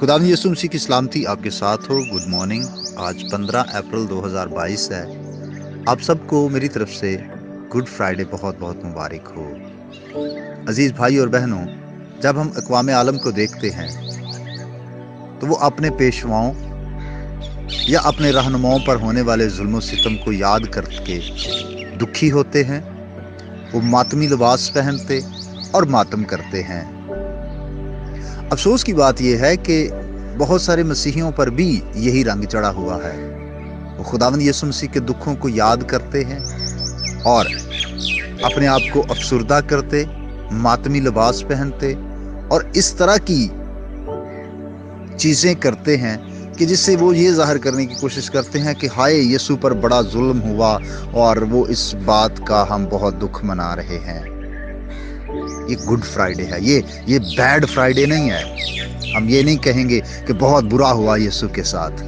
खुदा यसु की सलामती आपके साथ हो। गुड मॉर्निंग आज 15 अप्रैल 2022 है। आप सबको मेरी तरफ़ से गुड फ्राइडे बहुत बहुत मुबारक हो। अज़ीज़ भाई और बहनों, जब हम अकवाम आलम को देखते हैं तो वो अपने पेशवाओं या अपने रहनुमाओं पर होने वाले जुल्म सितम को याद करके दुखी होते हैं, वो मातमी लिबास पहनते और मातम करते हैं। अफसोस की बात यह है कि बहुत सारे मसीहियों पर भी यही रंग चढ़ा हुआ है। वो खुदावंद यसु मसीह के दुखों को याद करते हैं और अपने आप को अफसरदा करते, मातमी लिबास पहनते और इस तरह की चीज़ें करते हैं कि जिससे वो ये ज़ाहिर करने की कोशिश करते हैं कि हाय यसु पर बड़ा जुल्म हुआ और वो इस बात का हम बहुत दुख मना रहे हैं। ये गुड फ्राइडे है। ये ये बैड फ्राइडे नहीं है। हम ये नहीं कहेंगे कि बहुत बुरा हुआ यीशु के साथ।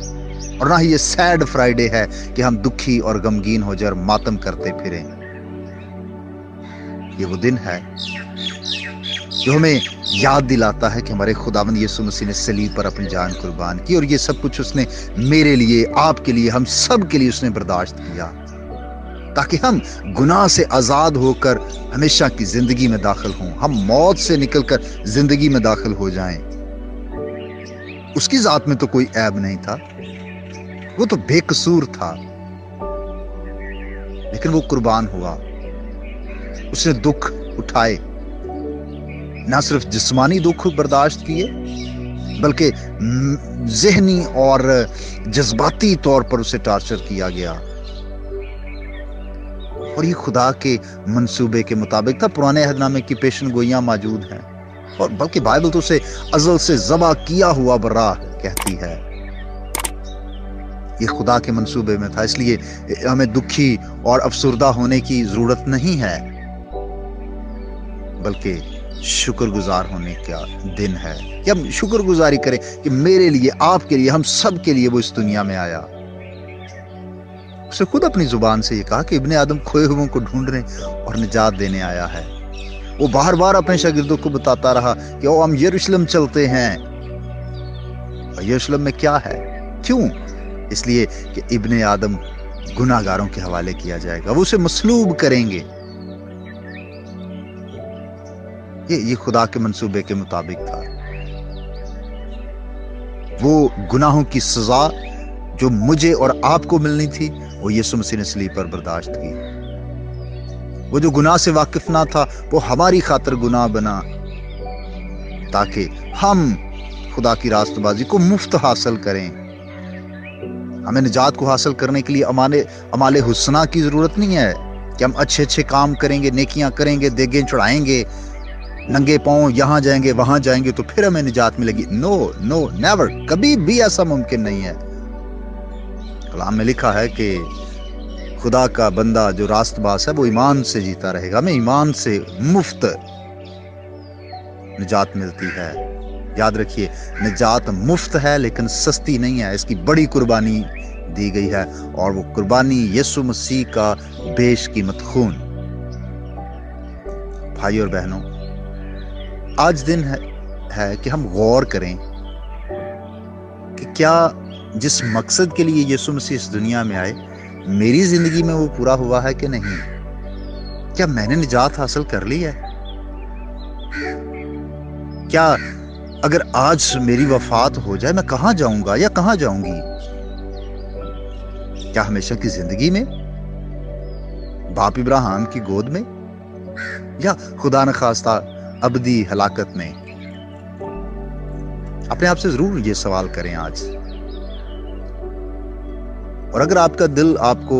और ना ही ये सैड फ्राइडे है कि हम दुखी और गमगीन हो जाए मातम करते फिरें। ये वो दिन है जो हमें याद दिलाता है कि हमारे खुदावंद यीशु मसीह ने सलीब पर अपनी जान कुर्बान की और ये सब कुछ उसने मेरे लिए, आपके लिए, हम सब के लिए उसने बर्दाश्त किया। ताकि हम गुनाह से आज़ाद होकर हमेशा की ज़िंदगी में दाखिल हों। हम मौत से निकलकर ज़िंदगी में दाखिल हो जाएँ। उसकी जात में तो कोई ऐब नहीं था। वो तो बेकसूर था। लेकिन वो कुर्बान हुआ। उसने दुख उठाए। ना सिर्फ़ जिस्मानी दुख बर्दाश्त किए, बल्कि जहनी और जज्बाती तौर पर उसे टार्चर किया गया। और ये खुदा के मंसूबे के मुताबिक था, पुराने अहदनामे की पेशन गोइयाँ मौजूद हैं। और बल्कि बाइबल तो उसे अजल से जबा किया हुआ बर्रा कहती है। ये खुदा के मंसूबे में था, इसलिए हमें दुखी और अफसुरदा होने की ज़रूरत नहीं है, बल्कि शुक्रगुजार होने का दिन है कि हम शुक्रगुजारी करें कि मेरे लिए, आपके लिए, हम सब के लिए वो इस दुनिया में आया। उसने खुद अपनी ज़ुबान से ये कहा कि इब्ने आदम खोए हुओं को ढूँढने और निजात देने आया है। वो बार बार अपने शागिर्दों को बताता रहा कि, ओ, हम यरूशलेम चलते हैं। यरूशलेम में क्या है? क्यों? इसलिए कि इब्ने आदम गुनागारों के हवाले किया जाएगा। वो उसे मसलूब करेंगे। ये ये खुदा के मंसूबे के मुताबिक था। वो गुनाहों की सजा जो मुझे और आपको मिलनी थी, वो यीशु मसीह ने सलीब पर बर्दाश्त की। वो जो गुनाह से वाकिफ ना था, वो हमारी खातर गुनाह बना, ताकि हम खुदा की रास्तबाजी को मुफ़्त हासिल करें। हमें निजात को हासिल करने के लिए अमाले अमाले हुसना की ज़रूरत नहीं है कि हम अच्छे अच्छे काम करेंगे, नेकियाँ करेंगे, देगे चढ़ाएँगे। नंगे पाँव यहाँ जाएँगे, वहाँ जाएँगे तो फिर हमें निजात मिलेगी। नो नो नेवर कभी भी ऐसा मुमकिन नहीं है। कलाम में लिखा है कि खुदा का बंदा जो रास्तबास है, वो ईमान से जीता रहेगा। हमें ईमान से मुफ़्त निजात मिलती है। याद रखिए, निजात मुफ़्त है, लेकिन सस्ती नहीं है। इसकी बड़ी कुर्बानी दी गई है, और वो कुर्बानी यीशु मसीह का बेश कीमत खून। भाई और बहनों आज दिन है, है कि हम गौर करें कि क्या जिस मकसद के लिए यीशु मसीह इस दुनिया में आए मेरी ज़िंदगी में वो पूरा हुआ है कि नहीं? क्या मैंने निजात हासिल कर ली है? क्या अगर आज मेरी वफात हो जाए मैं कहाँ जाऊँगा या कहाँ जाऊँगी? क्या हमेशा की ज़िंदगी में? बाप इब्राहिम की गोद में? या खुदा न खास्ता अबदी हलाकत में। अपने आप से ज़रूर ये सवाल करें आज। और अगर आपका दिल आपको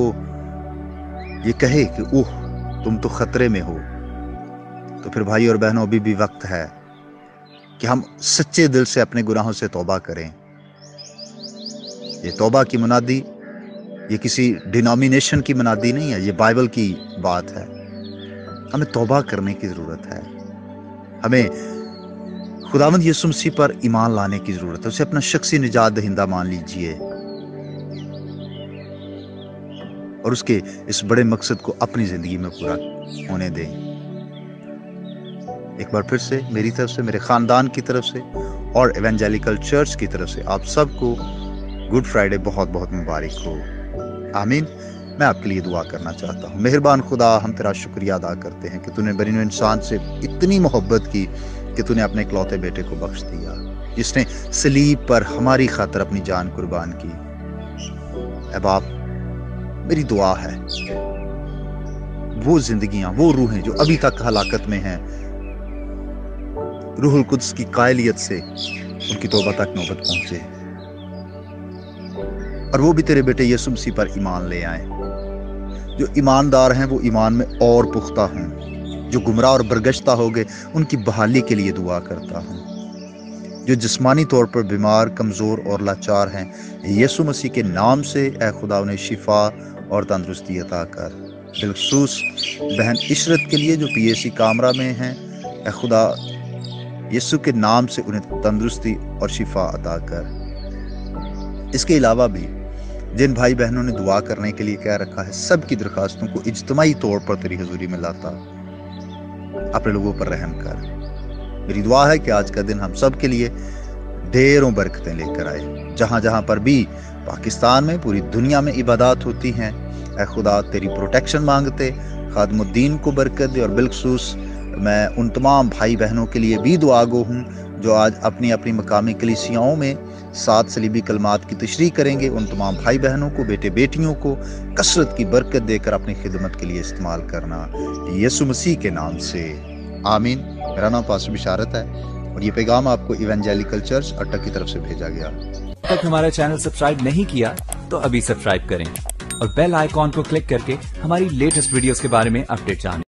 ये कहे कि, ओह, तुम तो खतरे में हो तो फिर भाई और बहनों, अभी भी वक्त है कि हम सच्चे दिल से अपने गुनाहों से तौबा करें। ये तौबा की मुनादी, ये किसी डिनोमिनेशन की मुनादी नहीं है, ये बाइबल की बात है। हमें तौबा करने की ज़रूरत है। हमें खुदावंद यसु मसीह पर ईमान लाने की ज़रूरत है। उसे अपना शख्सी निजात दहिंदा मान लीजिए। और उसके इस बड़े मकसद को अपनी ज़िंदगी में पूरा होने दें। एक बार फिर से मेरी तरफ़ से, मेरे ख़ानदान की तरफ़ से और एवेंजेलिकल चर्च की तरफ़ से आप सबको गुड फ्राइडे बहुत बहुत मुबारक हो। आमीन। मैं आपके लिए दुआ करना चाहता हूँ। मेहरबान खुदा, हम तेरा शुक्रिया अदा करते हैं कि तूने बरीन इंसान से इतनी मोहब्बत की कि तूने अपने इकलौते बेटे को बख्श दिया, जिसने सलीब पर हमारी खातर अपनी जान कुर्बान की। अब आप, मेरी दुआ है, वो जिंदगियाँ, वो रूहें जो अभी तक हलाकत में हैं, रूहुल कुद्स की कायलियत से उनकी तोबा तक नौबत पहुँचे। और वो भी तेरे बेटे यसु मसीह पर ईमान ले आए। जो ईमानदार हैं, वो ईमान में और पुख्ता हों। जो गुमराह और बरगश्ता हो गए उनकी बहाली के लिए दुआ करता हूँ। जो जिस्मानी तौर पर बीमार, कमज़ोर और लाचार हैं यसु मसीह के नाम से ए खुदा, उन्हें शिफा और तंदरुस्ती अता कर। बिलखसूस, बहन इशरत के लिए जो पीएसी कामरा में हैं ए खुदा यसु के नाम से उन्हें तंदरुस्ती और शिफा अता कर। इसके अलावा भी जिन भाई बहनों ने दुआ करने के लिए कह रखा है, सबकी दरखास्तों को इज्तमाही तौर पर तेरी हजूरी में लाता। अपने लोगों पर रहम कर। मेरी दुआ है कि आज का दिन हम सब के लिए ढेरों बरकतें लेकर आए। जहाँ जहाँ पर भी पाकिस्तान में पूरी दुनिया में इबादत होती हैं ए खुदा तेरी प्रोटेक्शन मांगते, खादमुद्दीन को बरकत दे और बिलखसूस मैं उन तमाम भाई बहनों के लिए भी दुआ गो हूँ, जो आज अपनी अपनी मकामी कलिसियाओं में सात सलीबी कलमात की तशरी करेंगे। उन तमाम भाई बहनों को बेटे बेटियों को कसरत की बरकत देकर अपनी खिदमत के लिए इस्तेमाल करना यसु मसीह के नाम से। आमीन। मेरा नाम पास बिशारत है और ये पैगाम आपको इवेंजेलिकल चर्च अटक की तरफ़ से भेजा गया। तक हमारा चैनल सब्सक्राइब नहीं किया तो अभी सब्सक्राइब करें और बेल आइकॉन को क्लिक करके हमारी लेटेस्ट वीडियोस के बारे में अपडेट जानें।